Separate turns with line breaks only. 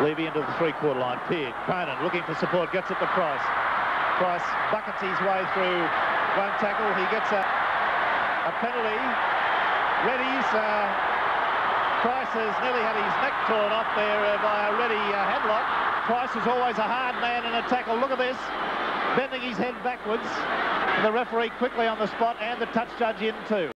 Levy into the three-quarter line. Peard, Cronin looking for support, gets it to Price. Price buckets his way through, won't tackle. He gets a, a penalty. Reddy's, uh, Price has nearly had his neck torn off there uh, by a Reddy uh, headlock. Price is always a hard man in a tackle. Look at this, bending his head backwards. And the referee quickly on the spot and the touch judge in too.